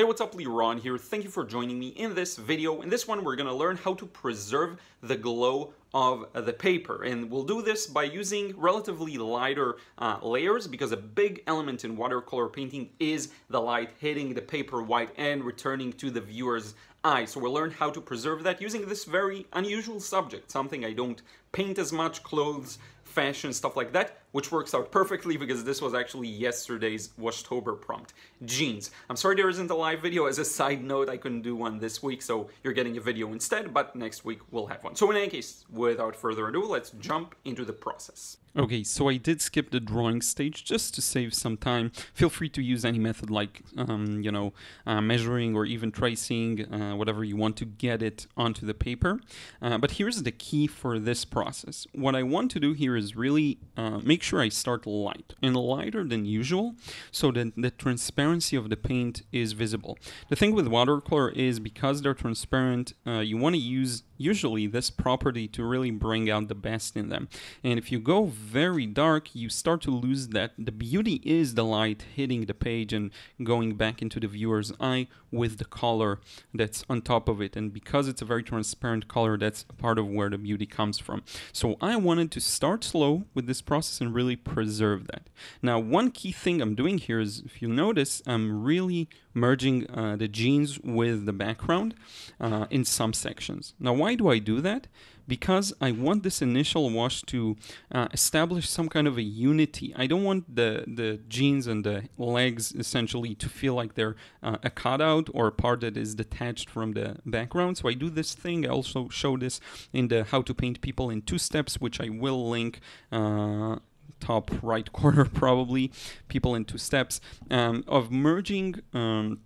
Hey, what's up, Liron here. Thank you for joining me in this video. In this one, we're gonna learn how to preserve the glow of the paper. And we'll do this by using relatively lighter uh, layers because a big element in watercolor painting is the light hitting the paper white and returning to the viewer's eye. So we'll learn how to preserve that using this very unusual subject, something I don't paint as much, clothes, fashion, stuff like that, which works out perfectly because this was actually yesterday's Washtober prompt. Jeans. I'm sorry there isn't a live video. As a side note, I couldn't do one this week, so you're getting a video instead, but next week we'll have one. So in any case, without further ado, let's jump into the process. Okay, so I did skip the drawing stage just to save some time. Feel free to use any method like, um, you know, uh, measuring or even tracing, uh, whatever you want to get it onto the paper. Uh, but here's the key for this process. What I want to do here is really uh, make sure I start light and lighter than usual so that the transparency of the paint is visible. The thing with watercolor is because they're transparent, uh, you want to use usually this property to really bring out the best in them. And if you go very dark, you start to lose that. The beauty is the light hitting the page and going back into the viewer's eye with the color that's on top of it. And because it's a very transparent color, that's part of where the beauty comes from. So I wanted to start slow with this process and really preserve that. Now, one key thing I'm doing here is, if you notice, I'm really merging uh, the jeans with the background uh, in some sections. Now, why do I do that? Because I want this initial wash to uh, establish some kind of a unity. I don't want the, the jeans and the legs essentially to feel like they're uh, a cutout or a part that is detached from the background. So I do this thing. I also show this in the How to Paint People in Two Steps, which I will link uh, top right corner probably people in two steps um, of merging um,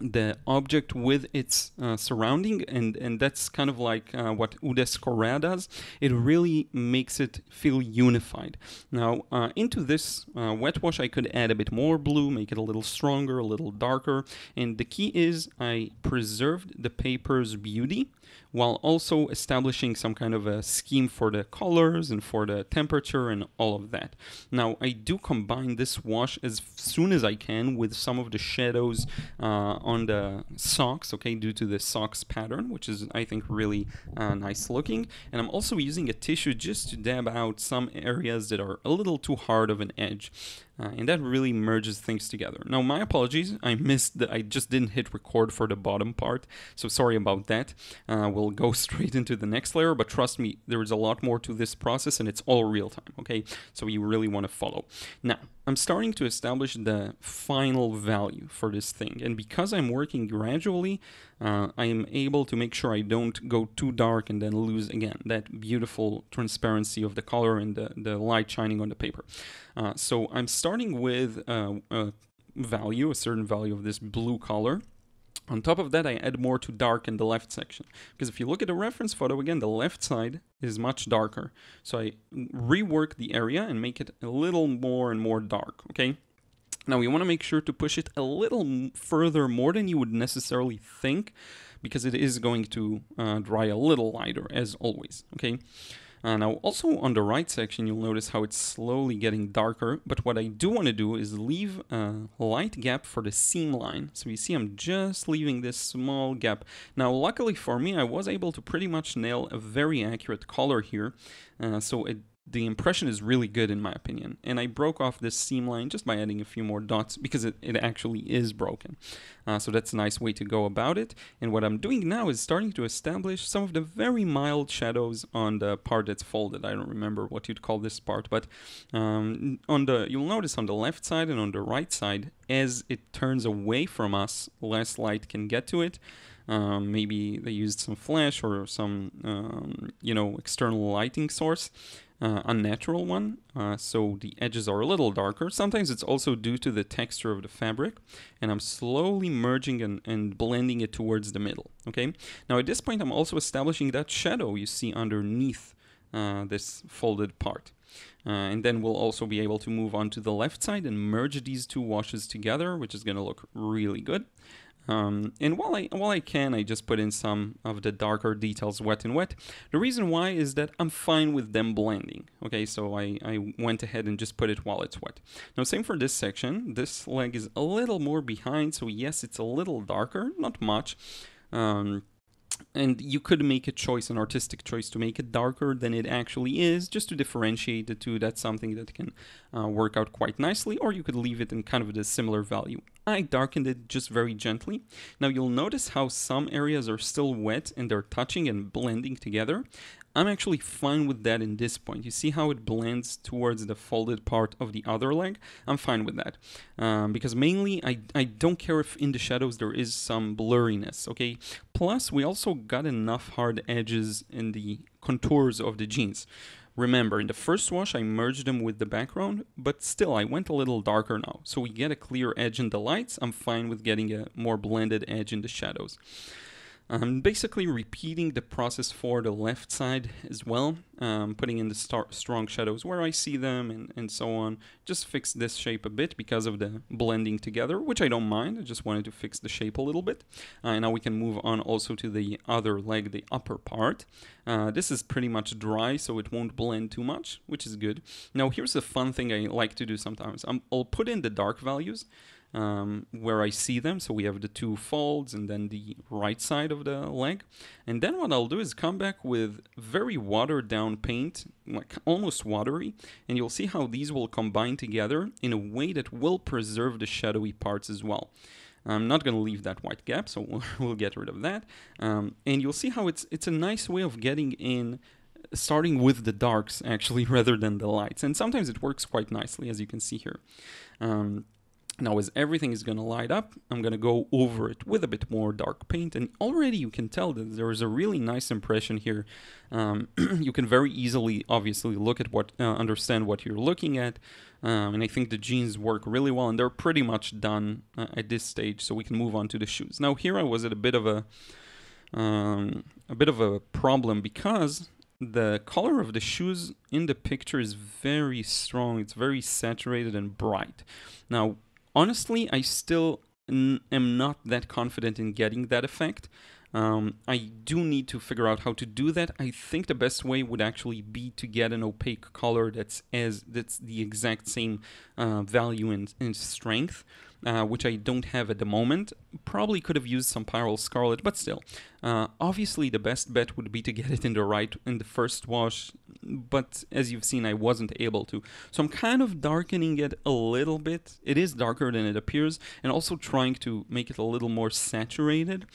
the object with its uh, surrounding and and that's kind of like uh, what Eudes Correia does. It really makes it feel unified. Now uh, into this uh, wet wash I could add a bit more blue make it a little stronger a little darker. And the key is I preserved the paper's beauty while also establishing some kind of a scheme for the colors and for the temperature and all of that. Now, I do combine this wash as soon as I can with some of the shadows uh, on the socks, okay, due to the socks pattern, which is, I think, really uh, nice looking. And I'm also using a tissue just to dab out some areas that are a little too hard of an edge. Uh, and that really merges things together. Now, my apologies, I missed that I just didn't hit record for the bottom part, so sorry about that. Uh, we'll go straight into the next layer, but trust me, there is a lot more to this process and it's all real time, okay? So you really want to follow. Now, I'm starting to establish the final value for this thing. And because I'm working gradually, uh, I am able to make sure I don't go too dark and then lose again that beautiful transparency of the color and the, the light shining on the paper. Uh, so I'm starting with uh, a value, a certain value of this blue color. On top of that, I add more to dark in the left section. Because if you look at the reference photo, again, the left side is much darker. So I rework the area and make it a little more and more dark, okay? Now we want to make sure to push it a little further more than you would necessarily think because it is going to uh, dry a little lighter as always, okay? Uh, now, also on the right section, you'll notice how it's slowly getting darker, but what I do want to do is leave a light gap for the seam line. So you see I'm just leaving this small gap. Now, luckily for me, I was able to pretty much nail a very accurate color here, uh, so it the impression is really good in my opinion. And I broke off this seam line just by adding a few more dots because it, it actually is broken. Uh, so that's a nice way to go about it. And what I'm doing now is starting to establish some of the very mild shadows on the part that's folded. I don't remember what you'd call this part, but um, on the you'll notice on the left side and on the right side, as it turns away from us, less light can get to it. Um, maybe they used some flash or some um, you know external lighting source uh, unnatural one, uh, so the edges are a little darker. Sometimes it's also due to the texture of the fabric, and I'm slowly merging and, and blending it towards the middle, okay? Now at this point I'm also establishing that shadow you see underneath uh, this folded part. Uh, and then we'll also be able to move on to the left side and merge these two washes together, which is going to look really good. Um, and while I while I can, I just put in some of the darker details wet and wet. The reason why is that I'm fine with them blending. Okay, so I, I went ahead and just put it while it's wet. Now same for this section. This leg is a little more behind, so yes, it's a little darker, not much. Um, and you could make a choice, an artistic choice, to make it darker than it actually is, just to differentiate the two. That's something that can uh, work out quite nicely, or you could leave it in kind of a similar value. I darkened it just very gently. Now you'll notice how some areas are still wet and they're touching and blending together. I'm actually fine with that in this point. You see how it blends towards the folded part of the other leg? I'm fine with that. Um, because mainly I, I don't care if in the shadows there is some blurriness, okay? Plus, we also got enough hard edges in the contours of the jeans. Remember, in the first wash I merged them with the background, but still I went a little darker now. So we get a clear edge in the lights, I'm fine with getting a more blended edge in the shadows. I'm basically repeating the process for the left side as well, um, putting in the star- strong shadows where I see them and, and so on. Just fix this shape a bit because of the blending together, which I don't mind. I just wanted to fix the shape a little bit. Uh, now we can move on also to the other leg, the upper part. Uh, this is pretty much dry, so it won't blend too much, which is good. Now here's a fun thing I like to do sometimes. i will put in the dark values um, where I see them. So we have the two folds and then the right side of the leg. And then what I'll do is come back with very watered down paint, like almost watery, and you'll see how these will combine together in a way that will preserve the shadowy parts as well. I'm not going to leave that white gap, so we'll, get rid of that. Um, and you'll see how it's it's a nice way of getting in starting with the darks actually rather than the lights and sometimes it works quite nicely as you can see here um, now as everything is going to light up, I'm going to go over it with a bit more dark paint and already you can tell that there is a really nice impression here. Um, you can very easily obviously look at what, uh, understand what you're looking at um, and I think the jeans work really well and they're pretty much done uh, at this stage so we can move on to the shoes. Now here I was at a bit of a, um, a bit of a problem because the color of the shoes in the picture is very strong. It's very saturated and bright. Now, honestly, I still n- am not that confident in getting that effect. Um, I do need to figure out how to do that. I think the best way would actually be to get an opaque color that's as that's the exact same uh, value and, in strength uh, which I don't have at the moment. Probably could have used some Pyrrole Scarlet, but still. Uh, obviously, the best bet would be to get it in the right in the first wash, but as you've seen, I wasn't able to. So I'm kind of darkening it a little bit. It is darker than it appears, and also trying to make it a little more saturated.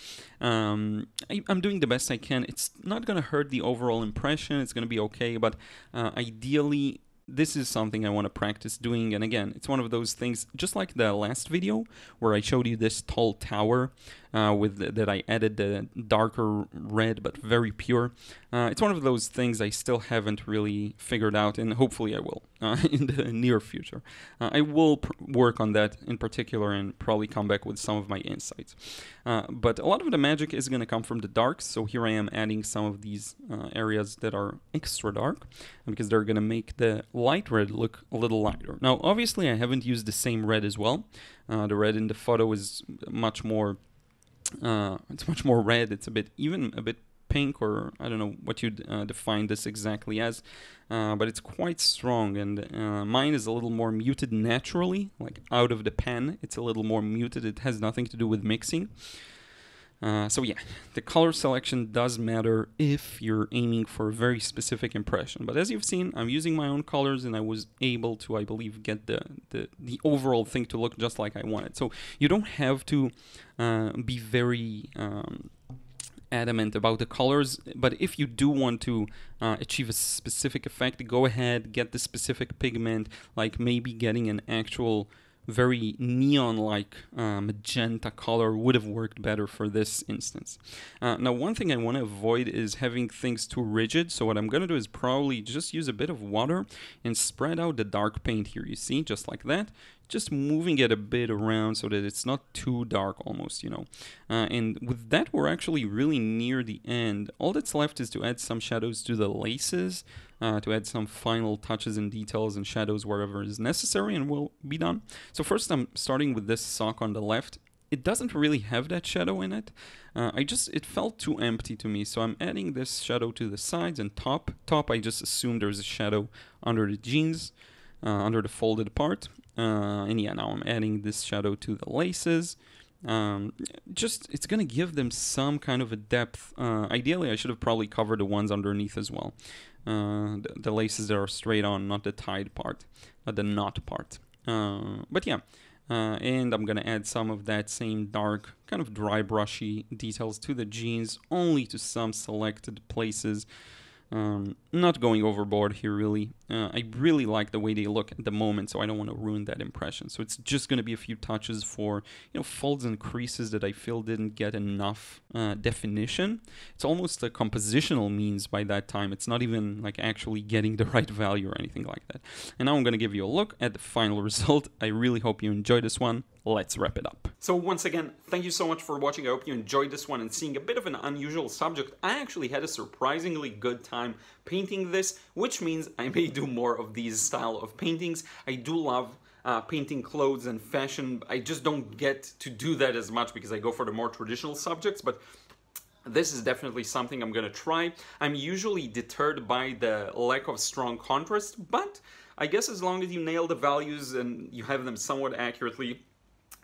Um, I, am doing the best I can. It's not going to hurt the overall impression. It's going to be okay, but uh, ideally this is something I want to practice doing. And again, it's one of those things, just like the last video where I showed you this tall tower uh, with the, that I added the darker red but very pure. Uh, it's one of those things I still haven't really figured out, and hopefully I will uh, in the near future. Uh, I will pr- work on that in particular and probably come back with some of my insights. Uh, but a lot of the magic is going to come from the darks, so here I am adding some of these uh, areas that are extra dark because they're going to make the light red look a little lighter. Now, obviously, I haven't used the same red as well. the red in the photo is much more uh, it's much more red. It's a bit even a bit pink, or I don't know what you'd uh, define this exactly as, uh, but it's quite strong. And uh, mine is a little more muted naturally, like out of the pen. It's a little more muted. It has nothing to do with mixing. Uh, so yeah, the color selection does matter if you're aiming for a very specific impression. But as you've seen, I'm using my own colors and I was able to, I believe, get the, the, the overall thing to look just like I wanted. So you don't have to uh, be very... Um, adamant about the colors but if you do want to uh, achieve a specific effect go ahead get the specific pigment like maybe getting an actual very neon like uh, magenta color would have worked better for this instance. Uh, now, one thing I want to avoid is having things too rigid, so what I'm going to do is probably just use a bit of water and spread out the dark paint here, you see, just like that just moving it a bit around so that it's not too dark almost, you know. Uh, and with that, we're actually really near the end. All that's left is to add some shadows to the laces, uh, to add some final touches and details and shadows wherever is necessary, and we'll be done. So first I'm starting with this sock on the left. it doesn't really have that shadow in it. Uh, I just it felt too empty to me, so I'm adding this shadow to the sides and top. Top, I just assume there's a shadow under the jeans, uh, under the folded part. Uh, and yeah, now I'm adding this shadow to the laces. Um, just it's gonna give them some kind of a depth. Uh, ideally, I should have probably covered the ones underneath as well. Uh, the, the, laces that are straight on, not the tied part, not the knot part. Uh, but yeah, uh, and I'm gonna add some of that same dark, kind of dry brushy details to the jeans, only to some selected places. Um, not going overboard here, really. Uh, I really like the way they look at the moment, so I don't want to ruin that impression. So it's just going to be a few touches for you know folds and creases that I feel didn't get enough uh, definition. It's almost a compositional means by that time. It's not even like actually getting the right value or anything like that. And now I'm going to give you a look at the final result. I really hope you enjoy this one. Let's wrap it up. So once again, thank you so much for watching. I hope you enjoyed this one and seeing a bit of an unusual subject. I actually had a surprisingly good time painting this, which means I may do more of these style of paintings. I do love uh, painting clothes and fashion. I just don't get to do that as much because I go for the more traditional subjects, but this is definitely something I'm gonna try. I'm usually deterred by the lack of strong contrast, but I guess as long as you nail the values and you have them somewhat accurately,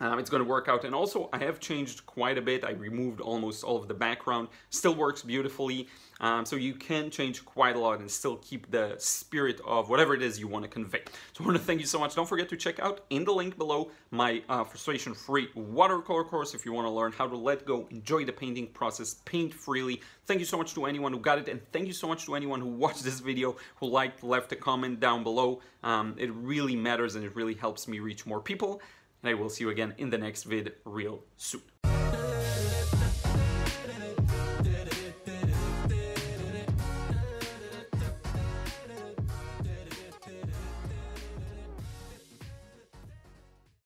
um, it's going to work out. And also, I have changed quite a bit. I removed almost all of the background. Still works beautifully. Um, so you can change quite a lot and still keep the spirit of whatever it is you want to convey. So I want to thank you so much. Don't forget to check out in the link below my uh, frustration-free watercolor course if you want to learn how to let go, enjoy the painting process, paint freely. Thank you so much to anyone who got it, and thank you so much to anyone who watched this video, who liked, left a comment down below. Um, it really matters and it really helps me reach more people and I will see you again in the next vid real soon.